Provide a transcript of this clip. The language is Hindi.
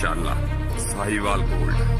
इंशाल्लाह। साहिवाल गोल्ड।